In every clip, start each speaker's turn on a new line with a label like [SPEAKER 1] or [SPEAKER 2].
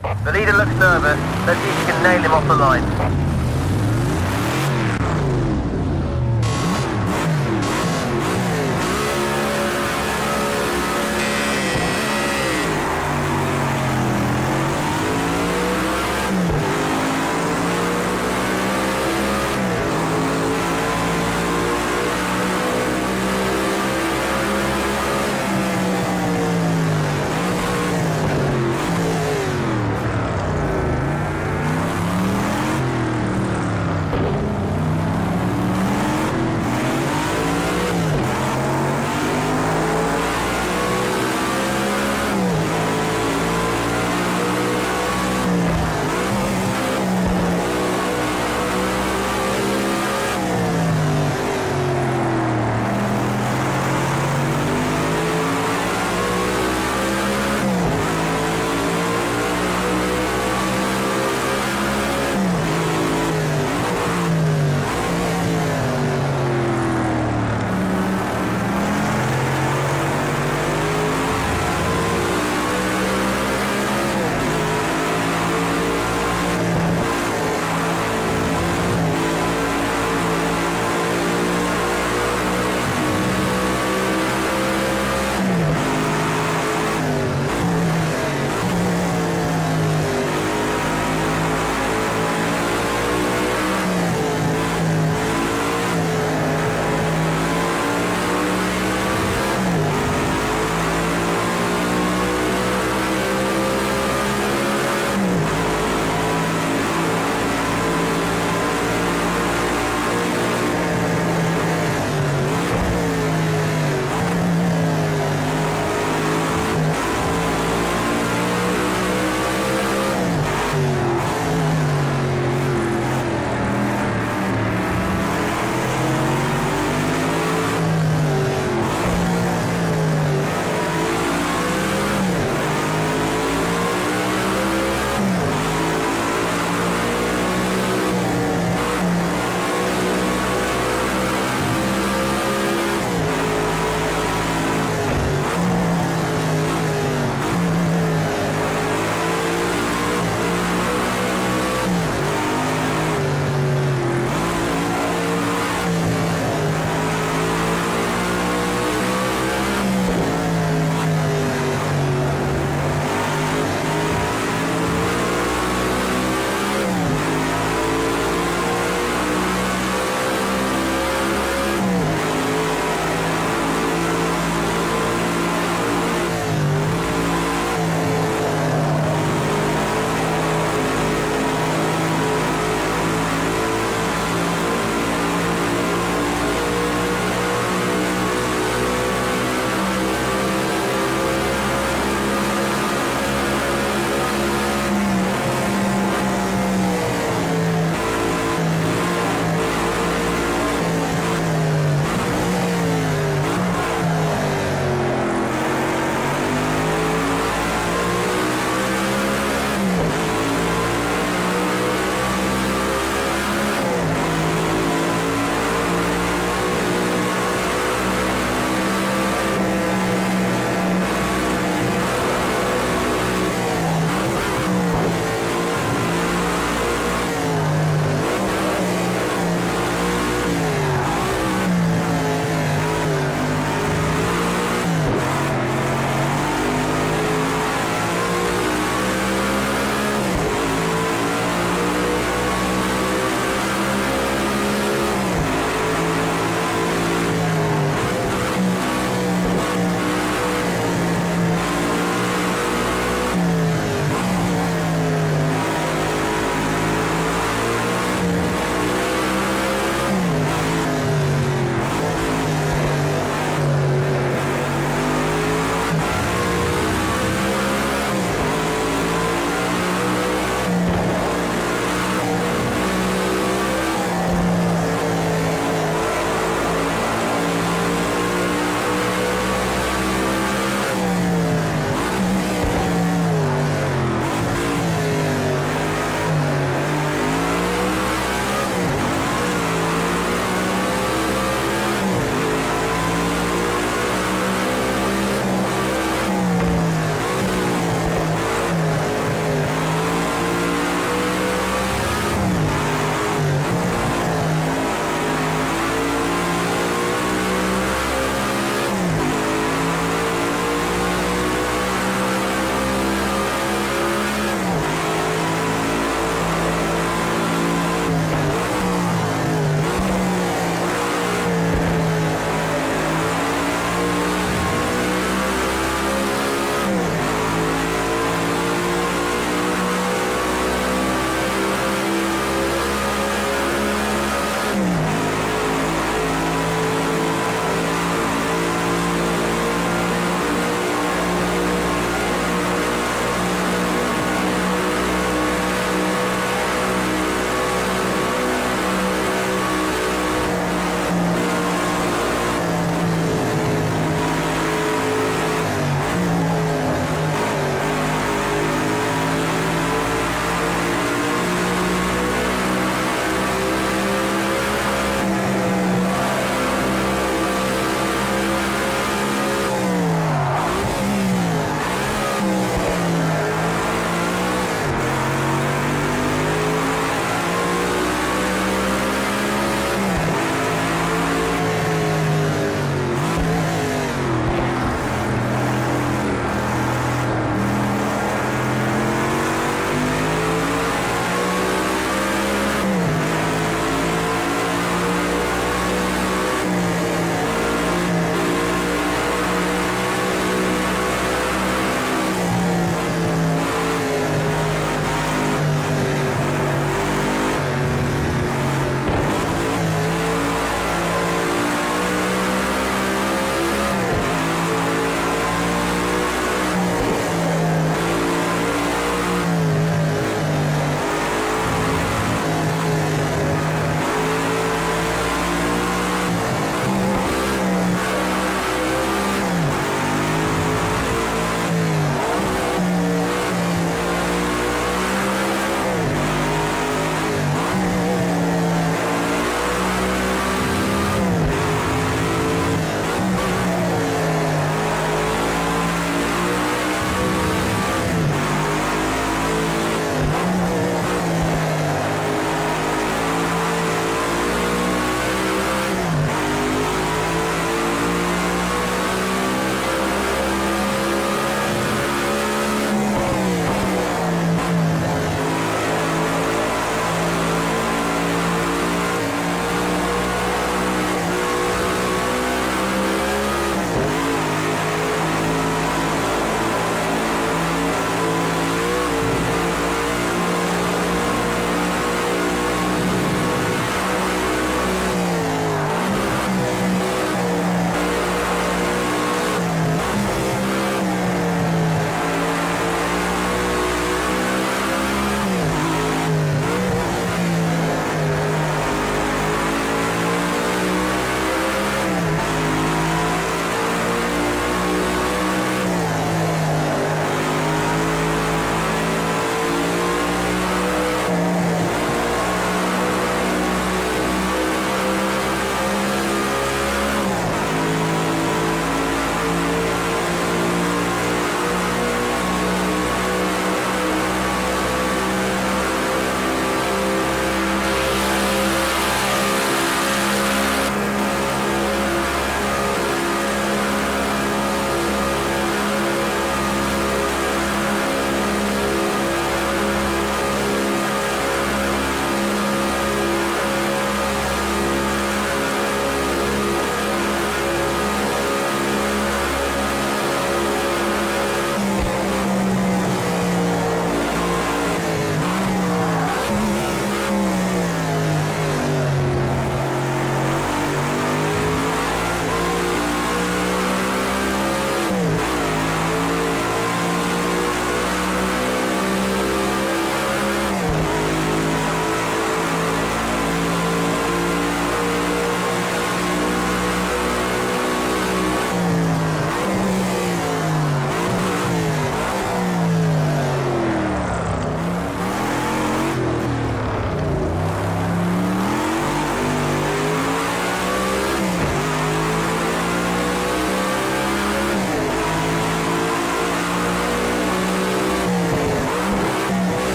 [SPEAKER 1] The leader looks nervous. Let's see if you can nail him off the line.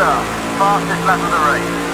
[SPEAKER 1] Sir, fastest lap of the race.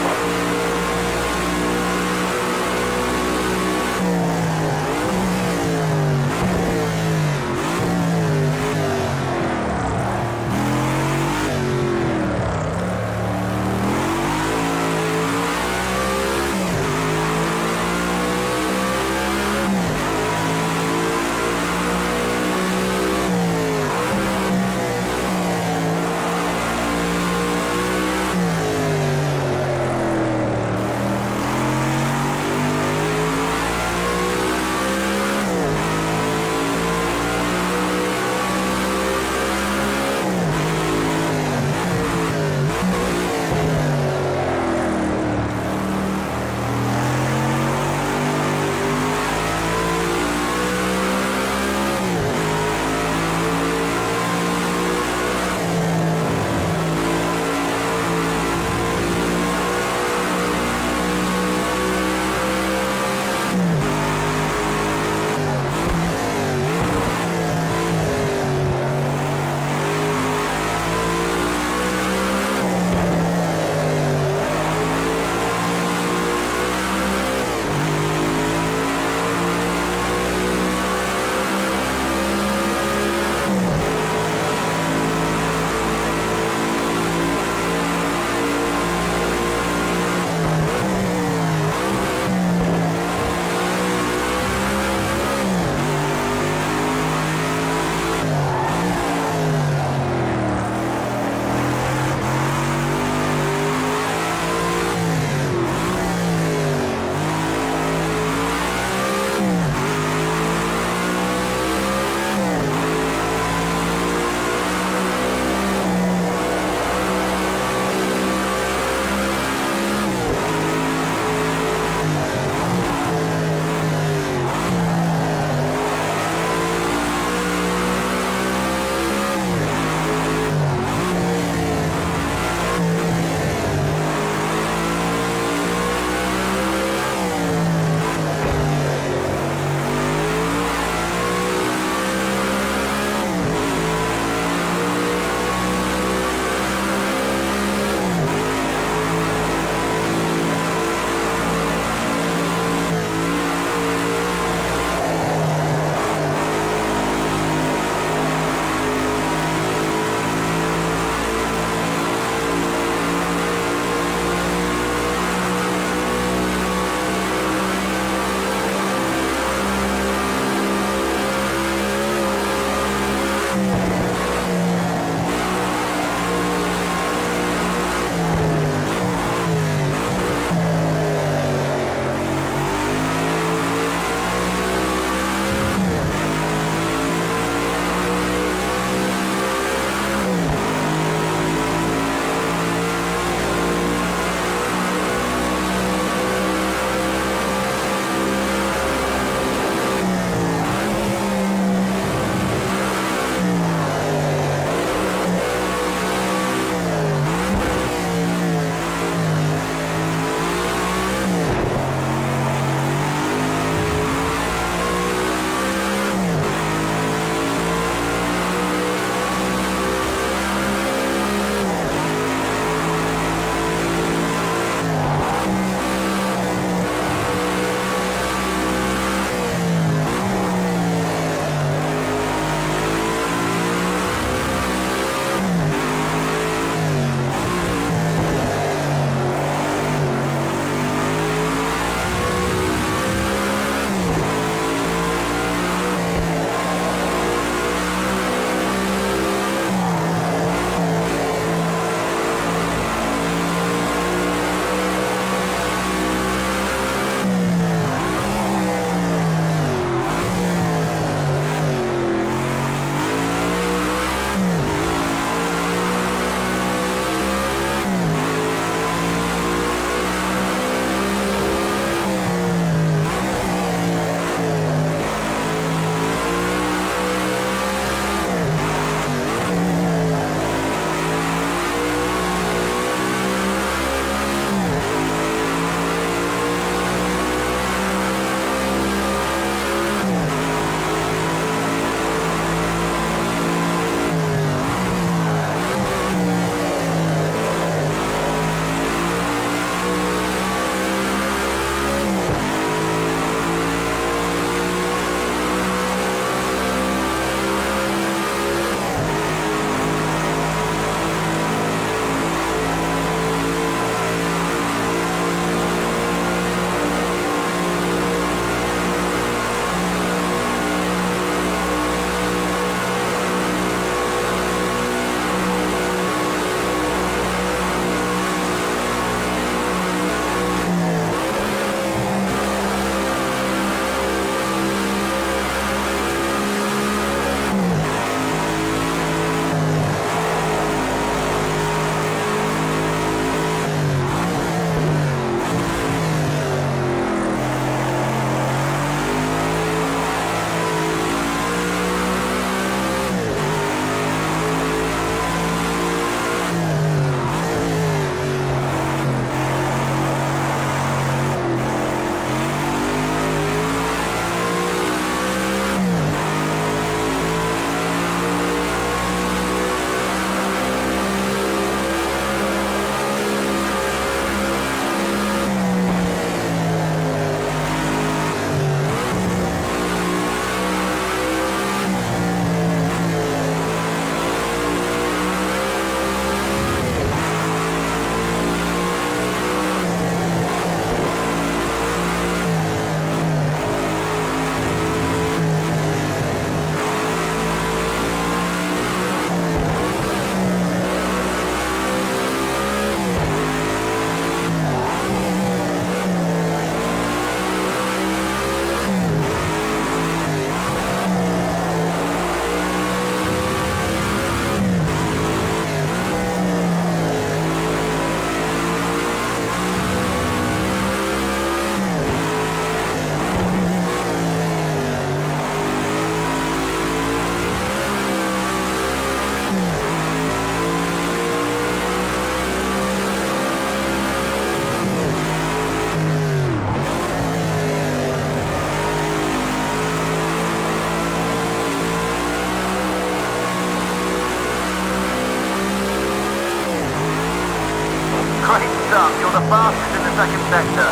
[SPEAKER 1] Sector.